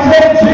accept